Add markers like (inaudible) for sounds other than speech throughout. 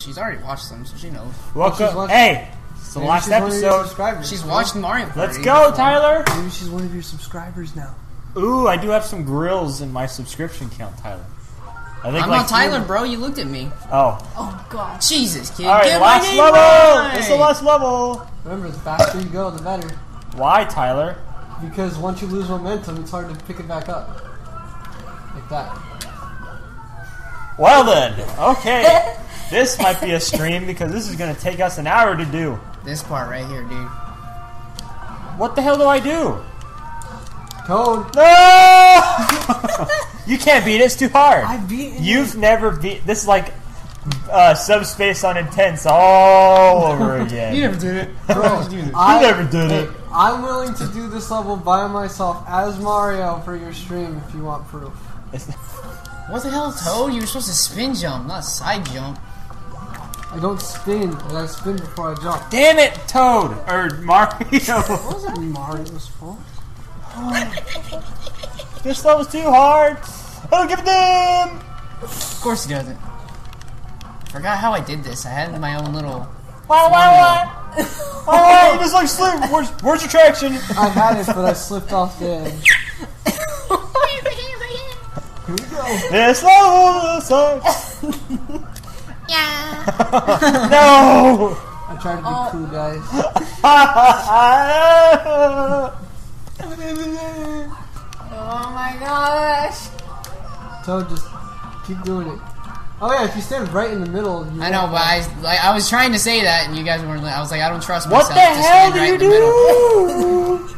She's already watched them, so she knows. Welcome. watching- Hey, it's the Maybe last she's one of your episode. subscribers. She's watched Mario Party. Let's go, before. Tyler. Maybe she's one of your subscribers now. Ooh, I do have some grills in my subscription count, Tyler. I think I'm like not Tyler, bro. You looked at me. Oh, Oh god. Jesus, kid. all right, Get my last level. right. It's the last level. Remember, the faster you go, the better. Why, Tyler? Because once you lose momentum, it's hard to pick it back up. Like that. Well then, okay. (laughs) this might be a stream because this is gonna take us an hour to do. This part right here, dude. What the hell do I do? Toad, No! (laughs) you can't beat it. It's too hard. I beat it. You've never beat. This is like uh, subspace on intense all (laughs) over again. You never did it. (laughs) Bro, You I, never did hey, it. I'm willing to do this level by myself as Mario for your stream if you want proof. What the hell, Toad? You were supposed to spin jump, not side jump. I don't spin, and I spin before I jump. Damn it, Toad or Mario. (laughs) What was that Mario's fault? (laughs) this level's too hard. I don't give a damn! Of course he doesn't. Forgot how I did this. I had my own little. Why, why, why? Oh, you just like slip. Where's, where's your traction? (laughs) I had it, but I slipped off the edge. Here we go. This level sucks. Yeah. (laughs) no. I tried to be Oh. cool, guys. Oh my gosh. Toad, just keep doing it. Oh yeah, if you stand right in the middle, you I know, but I like I was trying to say that, and you guys weren't. I was like, I don't trust what myself. the to hell stand do right you in the middle. do? (laughs)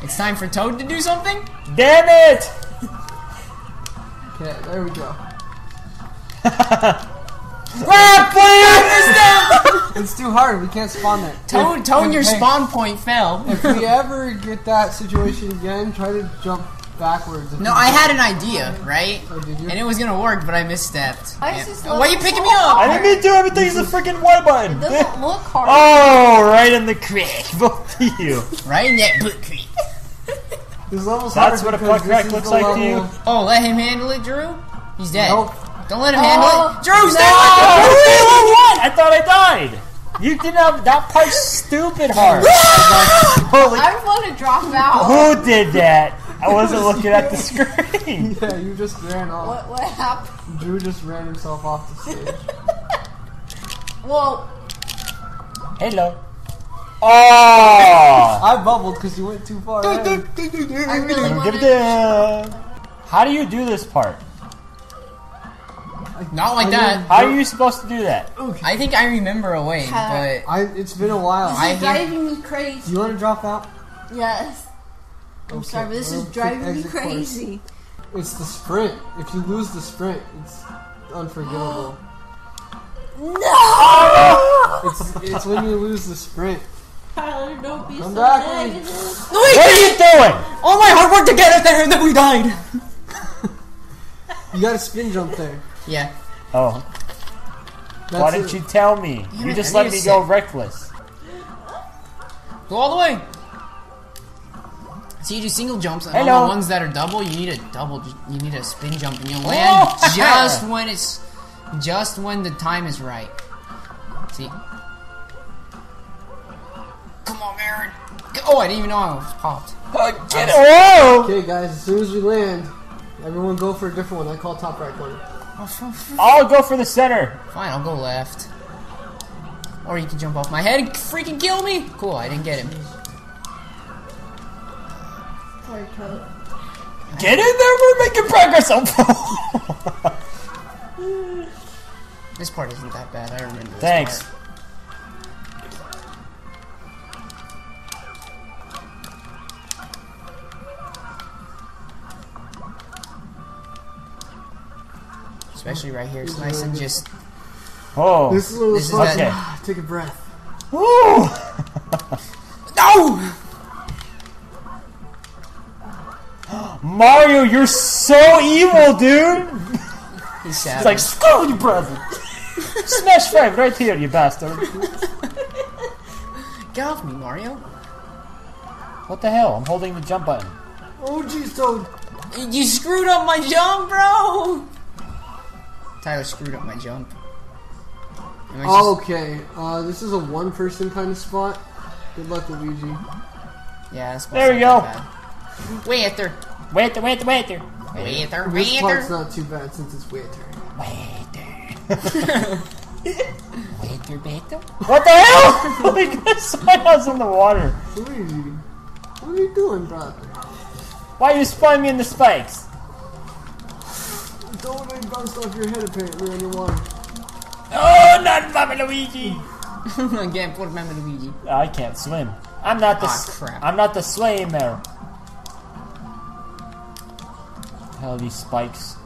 It's time for Toad to do something. Damn it! Okay, there we go. (laughs) Grab, please! (laughs) It's too hard. We can't spawn there. Toad, If- Toad, if- your hey, spawn point fell. If we ever get that situation again, try to jump backwards. No, I had an idea, right? Oh, did you? And it was gonna work, but I misstepped. Why Yeah. is this Why are you picking so me up? I didn't mean to. Everything's a freaking Y button. It doesn't (laughs) look hard. Oh, right in the crack, (laughs) both of you. Right in that boot creek. This level's That's what a because crack looks the like to you? Oh, let him handle it, Drew. He's dead. Nope. Don't let him handle it. Drew, stay Oh, with him. what? I thought I died. You didn't have that part stupid hard. Holy, I want to drop out. who did that? I wasn't looking at the (laughs) screen. Yeah, you just ran off. What what happened? Drew just ran himself off the stage. (laughs) Well, Hello. Oh. (laughs) I ah! bubbled because you went too far. ahead. I really Give it to. down. How do you do this part? Not like I that. How are you supposed to do that? I think I remember a way, but I, it's been a while. I This is hear- driving me crazy. you want to drop out? Yes. I'm Okay, sorry, but this well, is pick driving me exit course. crazy. It's the sprint. If you lose the sprint, it's unforgivable. (gasps) No! it's, it's when you lose the sprint. Tyler, don't be Come so back, negative. What are you doing? all my hard work to get us there, and then we died. (laughs) You got a spin jump there. Yeah. Oh, That's why didn't you tell me? You it, just let me go reckless. Go all the way. So you do single jumps, and Hello. all the ones that are double, you need a double. You need a spin jump, and you'll oh, land (laughs) Oh. just when it's, just when the time is right. See. Come on, Aaron. Oh, I didn't even know I was popped. Uh, get Whoa! Oh! Okay, guys, as soon as we land, everyone go for a different one. I call top right corner. I'll go for the center. Fine, I'll go left. Or you can jump off my head and freaking kill me. Cool, I didn't get him. Get in there, we're making progress. (laughs) This part isn't that bad. I remember. This Thanks. part. Especially right here, it's nice and just. Oh. This is a little This is fun. that- ah, Take a breath. Woo! (laughs) No! (gasps) Mario, you're so evil, dude. He's sad. It's like screw you, brother. Smash five right here, you bastard. (laughs) get off me, Mario. What the hell? I'm holding the jump button. Oh, jeez, Toad. You screwed up my jump, bro. Tyler screwed up my jump. And just- Okay, uh, this is a one-person kind of spot. Good luck, Luigi. yeah, it's There we go. Waiter. Wait there, wait there, wait there. Waiter. This part's not too bad since it's winter. Waiter. (laughs) Waiter. Waiter. What the hell? because I was in the water. Luigi, what are you doing, brother? Why are you spun me in the spikes? Don't make bounced off your head apparently underwater. Oh, not Mama Luigi. (laughs) Again, poor Mama Luigi. I can't swim. I'm not the. Ah, s- crap. I'm not the swimmer. Hell, these spikes.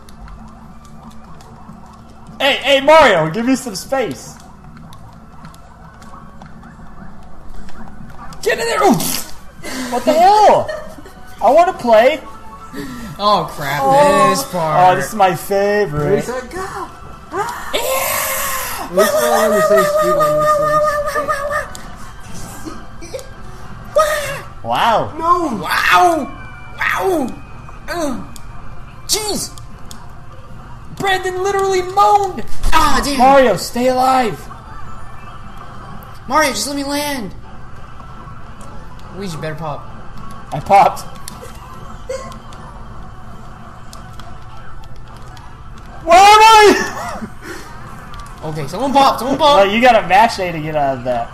Hey, hey, Mario, give me some space. Get in there! Oof. What the hell? I want to play. Oh crap! This part. Oh, this is my Ready, favorite. set, go! At least we're all on the same speed on this thing. Wow. No! Wow! Wow! Ugh. Jeez! Brandon literally moaned! Ah, damn! Mario, stay alive. Mario, just let me land! Luigi, better pop. I popped. Where am I? (laughs) Okay, someone pop! Someone Oh, pop! you gotta mash A to get out of that.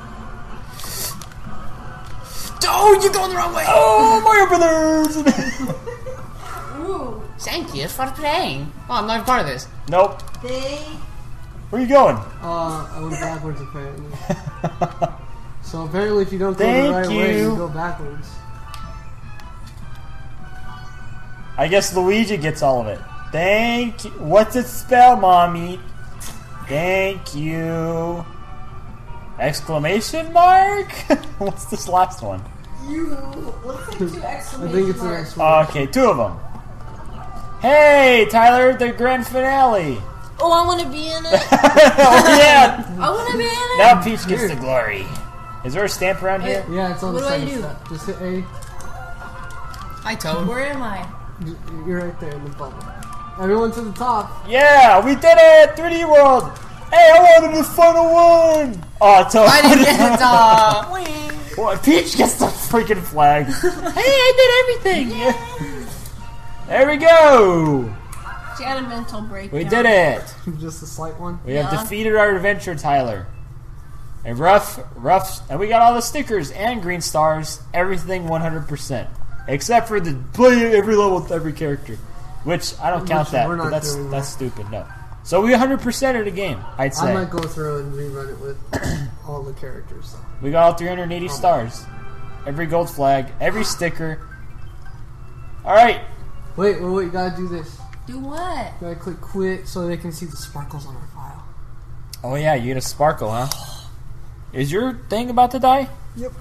Oh, you're going the wrong way! Oh, Mario Brothers! Ooh. Thank you for playing. Oh, I'm not even part of this. nope. They. Where you going? Uh, I went backwards apparently. (laughs) So apparently if you don't go Thank the right way, you. you go backwards. I guess Luigi gets all of it. Thank you. What's it spell, mommy? Thank you. Exclamation mark? (laughs) What's this last one? You. Looks like two I think it's the marks. next one. Okay, two of them. Hey, Tyler, the grand finale. Oh, I want to be in it. (laughs) oh, yeah. I want to be in it. Now Peach gets Here. the glory. Is there a stamp around here? Yeah, it's on What the do I do? step. Just hit A. Hi, Toad. (laughs) Where am I? You're right there in the bubble. Everyone to the top. Yeah, we did it! 3D World! Hey, I wanted the final one! Oh, so I didn't get it! Uh, whee. Well, Peach gets the freaking flag. (laughs) hey, I did everything! There we go! She had a mental breakdown. We did it! (laughs) Just a slight one. We have defeated our adventure, Tyler. A rough, rough, and we got all the stickers and green stars, everything 100%. Except for the play every level with every character. Which, I don't count Which that. we're but not that's doing that's stupid, no. So we 100% of the game, I'd say. I might go through and rerun it with (coughs) all the characters. We got all 380 stars. Every gold flag, every sticker. Alright, Wait, wait, wait! You gotta do this. Do what? You gotta click quit so they can see the sparkles on our file. Oh yeah, you get a sparkle, huh? Is your thing about to die? Yep.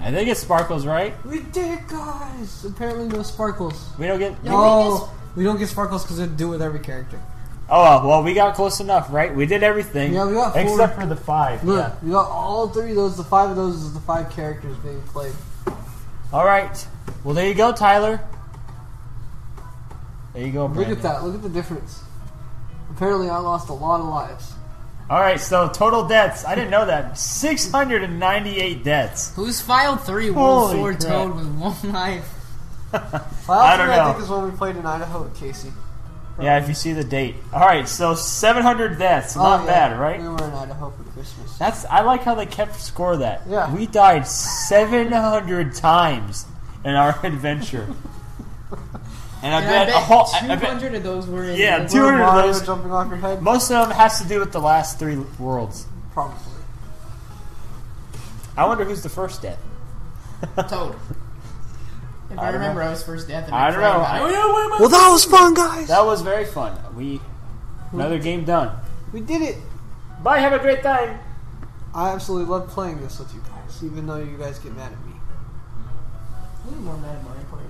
I think it sparkles, right? We did guys! Apparently, no sparkles. We don't get. No, we don't get sparkles because they do with every character. Oh well, well, we got close enough, right? We did everything. Yeah, we got four. except for the five. Look, Yeah. we got all three of those. The five of those is the five characters being played. All right. Well, there you go, Tyler. There you go, Look at that. Look at the difference. Apparently, I lost a lot of lives. All right, so total deaths. I didn't know that. Six hundred and ninety-eight deaths. Who's filed three World Holy Sword crap. Toad with one (laughs) life? File (laughs) I don't three, know. I think is when we played in Idaho with Casey. Yeah, if you see the date. All right, so seven hundred deaths. Not Oh, yeah. bad, right? We were in Idaho for Christmas. That's I like how they kept score of that. Yeah. We died 700 times in our (laughs) adventure. And I And bet, whole I- I bet bet 200 of those were in Yeah, the- two- 200 of those- jumping off your head. most of them has to do with the last three worlds. Probably. I wonder who's the first death. Toad. (laughs) If I I, don't remember, know. I was first death. and I I don't cried know. Oh, about it. Well, that was fun, guys. That was very fun. We another game done. We did it. Bye. Have a great time. I absolutely love playing this with you guys, even though you guys get mad at me. I need more Mad Mario Party.